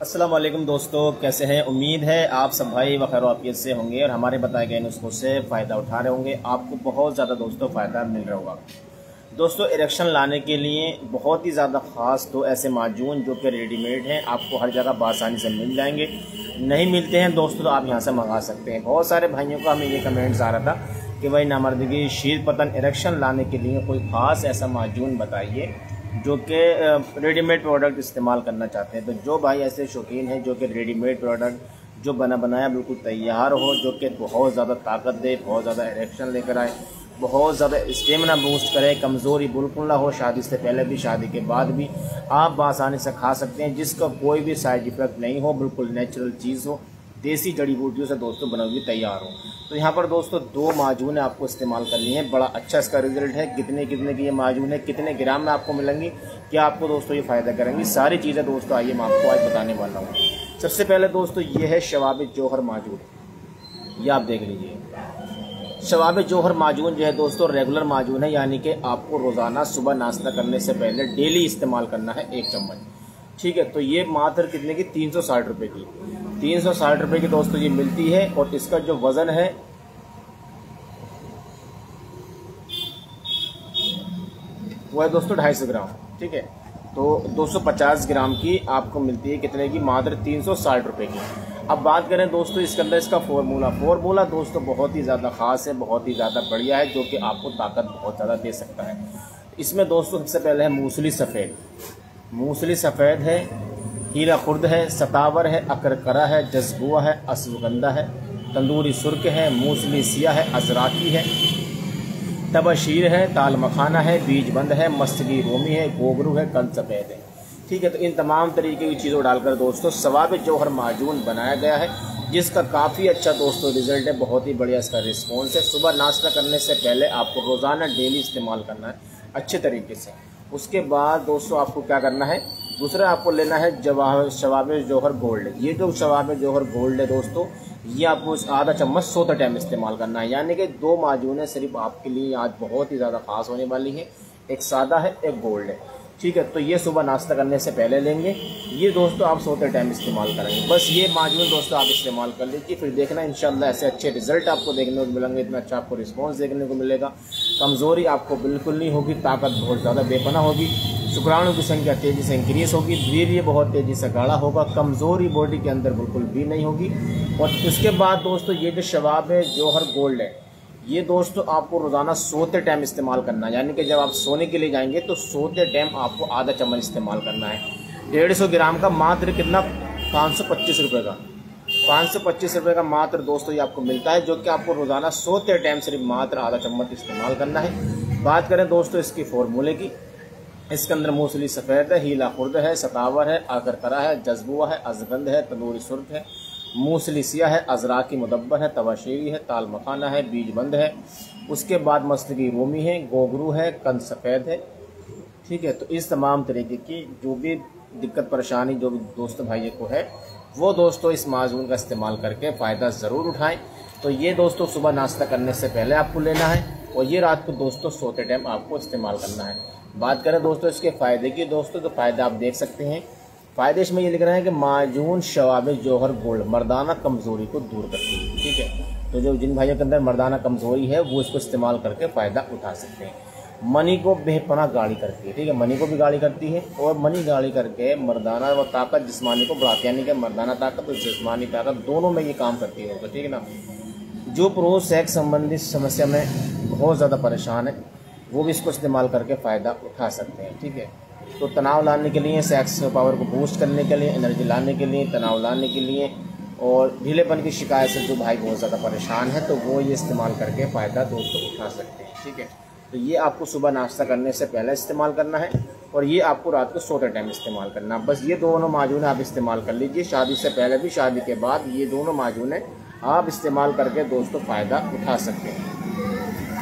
वालेकुम दोस्तों, कैसे हैं? उम्मीद है आप सब भाई व वाफियत से होंगे और हमारे बताए गए नुस्खों से फ़ायदा उठा रहे होंगे। आपको बहुत ज़्यादा दोस्तों फ़ायदा मिल रहा होगा। दोस्तों इरेक्शन लाने के लिए बहुत ही ज़्यादा ख़ास दो ऐसे माजून जो कि रेडीमेड हैं। आपको हर जगह बसानी से मिल जाएँगे। नहीं मिलते हैं दोस्तों तो आप यहाँ से मंगा सकते हैं। बहुत सारे भाइयों का हमें ये कमेंट्स आ रहा था कि भाई नामर्दगी शीर पतन इरेक्शन लाने के लिए कोई ख़ास ऐसा माजून बताइए। जो कि रेडीमेड प्रोडक्ट इस्तेमाल करना चाहते हैं। तो जो भाई ऐसे शौकीन हैं जो कि रेडीमेड प्रोडक्ट जो बना बनाया बिल्कुल तैयार हो, जो कि बहुत ज़्यादा ताकत दे, बहुत ज़्यादा इरेक्शन लेकर आए, बहुत ज़्यादा स्टेमिना बूस्ट करे, कमज़ोरी बिल्कुल ना हो, शादी से पहले भी, शादी के बाद भी, आप आसानी से खा सकते हैं। जिसका कोई भी साइड इफ़ेक्ट नहीं हो, बिल्कुल नेचुरल चीज़ हो देसी जड़ी बूटियों से दोस्तों बना हुई तैयार हो। तो यहाँ पर दोस्तों दो माजून आपको इस्तेमाल करनी है। बड़ा अच्छा इसका रिज़ल्ट है। कितने कितने की ये माजून है? कितने ग्राम में आपको मिलेंगी? क्या आपको दोस्तों ये फ़ायदा करेंगी? सारी चीज़ें दोस्तों आइए मैं आपको आज बताने वाला हूँ। सबसे पहले दोस्तों ये है शवाब जौहर माजून। ये आप देख लीजिए। शवाब जौहर माजून जो है दोस्तों रेगुलर माजून है। यानी कि आपको रोज़ाना सुबह नाश्ता करने से पहले डेली इस्तेमाल करना है एक चम्मच। ठीक है तो ये मात्र कितने की? तीन सौ साठ रुपये की। तीन सौ साठ रुपये की दोस्तों ये मिलती है और इसका जो वज़न है, वो है दोस्तों ढाई सौ ग्राम, ठीक है? तो 250 ग्राम की आपको मिलती है कितने की? मात्र तीन सौ साठ रुपये की। अब बात करें दोस्तों इसके अंदर इसका फॉर्मूला फॉर्मूला दोस्तों बहुत ही ज़्यादा ख़ास है, बहुत ही ज़्यादा बढ़िया है, जो कि आपको ताकत बहुत ज़्यादा दे सकता है। इसमें दोस्तों सबसे पहले है मूसली सफ़ेद। मूसली सफ़ेद है हीरा खुर्द है, सतावर है, अकरकरा है जज्बुआ है असवगंदा है, तंदूरी सुर्ख है, मूसली सिया है, अजराकी है। तबशीर है ताल मखाना है बीज बंद है मस्तगी रोमी है, गोगरू है कल सफ़ेद है। ठीक है तो इन तमाम तरीके की चीज़ों डालकर दोस्तों, सवाब जौहर माजून बनाया गया है, जिसका काफ़ी अच्छा दोस्तों रिज़ल्ट है, बहुत ही बढ़िया इसका रिस्पॉन्स है। सुबह नाश्ता करने से पहले आपको रोज़ाना डेली इस्तेमाल करना है, अच्छे तरीके से। उसके बाद दोस्तों आपको क्या करना है दूसरा आपको लेना है जवाब शवाब जौहर गोल्ड। ये जो शवाब जौहर गोल्ड है दोस्तों, ये आपको आधा चम्मच सोते टाइम इस्तेमाल करना है। यानी कि दो माजून सिर्फ़ आपके लिए आज बहुत ही ज़्यादा खास होने वाली है। एक सादा है, एक गोल्ड है। ठीक है तो ये सुबह नाश्ता करने से पहले लेंगे। ये दोस्तों आप सोते टाइम इस्तेमाल करेंगे। बस ये माजून दोस्तों आप इस्तेमाल कर लीजिए, फिर देखना इंशाल्लाह ऐसे अच्छे रिज़ल्ट आपको देखने को मिलेंगे, इतना अच्छा आपको रिस्पॉन्स देखने को मिलेगा। कमज़ोरी आपको बिल्कुल नहीं होगी, ताकत बहुत ज़्यादा बेपना होगी। शुक्राणु की संख्या तेज़ी से इंक्रीज होगी वीर्य बहुत तेज़ी से गाढ़ा होगा, कमज़ोरी बॉडी के अंदर बिल्कुल भी नहीं होगी। और इसके बाद दोस्तों, ये जो शवाब है जौहर गोल्ड है, ये दोस्तों आपको रोज़ाना सोते टाइम इस्तेमाल करना है। यानी कि जब आप सोने के लिए जाएँगे तो सोते टाइम आपको आधा चम्मच इस्तेमाल करना है। डेढ़ सौ ग्राम का मात्र कितना? पाँच सौ पच्चीस रुपये का। पाँच सौ पच्चीस रुपये का मात्र दोस्तों ये आपको मिलता है, जो कि आपको रोज़ाना सोते टाइम सिर्फ़ मात्र आधा चम्मच इस्तेमाल करना है। बात करें दोस्तों इसकी फॉर्मूले की इसके अंदर मूसली सफ़ेद है, हीला खुर्द है, सतावर है आकरकरा है, जज्बुआ है अजगंद है तंदूरी सुर्ख है। मूसली सिया है, अजरा की मुदब्बर है, तवाशेरी है, ताल मखाना है, बीज बंद है। उसके बाद मस्तगी रोमी है, गोगरू है, कंद सफ़ेद है। ठीक है तो इस तमाम तरीके की जो भी दिक्कत परेशानी जो भी दोस्त भाइयों को है, वो दोस्तों इस माजून का इस्तेमाल करके फ़ायदा ज़रूर उठाएँ। तो ये दोस्तों सुबह नाश्ता करने से पहले आपको लेना है और ये रात को दोस्तों सोते टाइम आपको इस्तेमाल करना है। बात करें दोस्तों इसके फ़ायदे की, दोस्तों तो फ़ायदे आप देख सकते हैं। फ़ायदे इसमें ये लिख रहे हैं कि माजून शवाब जौहर गोल्ड, मर्दाना कमज़ोरी को दूर करती है, ठीक है? तो जो जिन भाइयों के अंदर मर्दाना कमज़ोरी है, वो इसको इस्तेमाल करके फ़ायदा उठा सकते हैं। मनी को बेपना गाड़ी करती है, ठीक है? मनी को भी गाड़ी करती है और मनी गाड़ी करके मर्दाना व ताकत, जिसमानी को बढ़ाती है। यानी कि मर्दाना ताकत और जिसमानी ताकत दोनों में ये काम करती है, ठीक है ना? जो प्रो सेक्स संबंधित समस्या में बहुत ज़्यादा परेशान है वो भी इसको इस्तेमाल करके फ़ायदा उठा सकते हैं, ठीक है? तो तनाव लाने के लिए सेक्स पावर को बूस्ट करने के लिए एनर्जी लाने के लिए, तनाव लाने के लिए, और ढीलेपन की शिकायत से जो भाई बहुत ज़्यादा परेशान है तो वो ये इस्तेमाल करके फ़ायदा दोस्तों उठा सकते हैं, ठीक है? तो ये आपको सुबह नाश्ता करने से पहले इस्तेमाल करना है, और ये आपको रात को सोते टाइम इस्तेमाल करना है। बस ये दोनों माजून आप इस्तेमाल कर लीजिए। शादी से पहले भी, शादी के बाद ये दोनों माजून आप इस्तेमाल करके दोस्तों फ़ायदा उठा सकते हैं।